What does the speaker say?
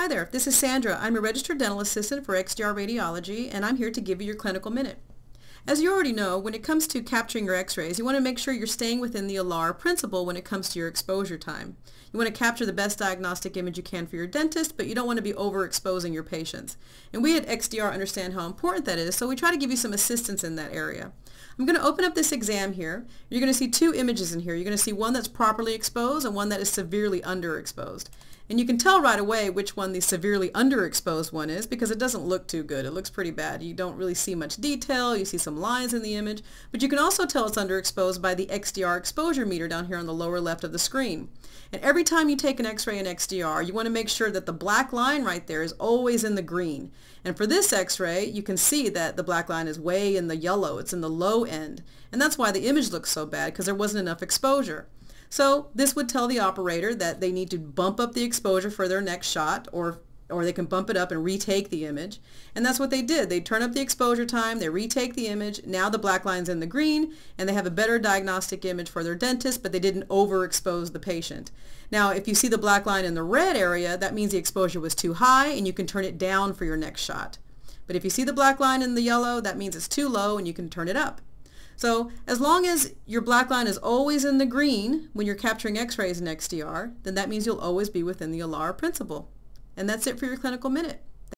Hi there, this is Sandra. I'm a registered dental assistant for XDR Radiology and I'm here to give you your clinical minute. As you already know, when it comes to capturing your x-rays, you want to make sure you're staying within the ALARA principle when it comes to your exposure time. You want to capture the best diagnostic image you can for your dentist, but you don't want to be overexposing your patients. And we at XDR understand how important that is, so we try to give you some assistance in that area. I'm going to open up this exam here. You're going to see two images in here. You're going to see one that's properly exposed and one that is severely underexposed. And you can tell right away which one the severely underexposed one is because it doesn't look too good. It looks pretty bad. You don't really see much detail. You see some lines in the image. But you can also tell it's underexposed by the XDR exposure meter down here on the lower left of the screen. And every time you take an x-ray in XDR, you want to make sure that the black line right there is always in the green. And for this x-ray, you can see that the black line is way in the yellow. It's in the low end. And that's why the image looks so bad because there wasn't enough exposure. So this would tell the operator that they need to bump up the exposure for their next shot or or they can bump it up and retake the image. And that's what they did. They turn up the exposure time, they retake the image, now the black line's in the green, and they have a better diagnostic image for their dentist, but they didn't overexpose the patient. Now, if you see the black line in the red area, that means the exposure was too high, and you can turn it down for your next shot. But if you see the black line in the yellow, that means it's too low, and you can turn it up. So as long as your black line is always in the green when you're capturing x-rays in XDR, then that means you'll always be within the ALARA principle. And that's it for your clinical minute.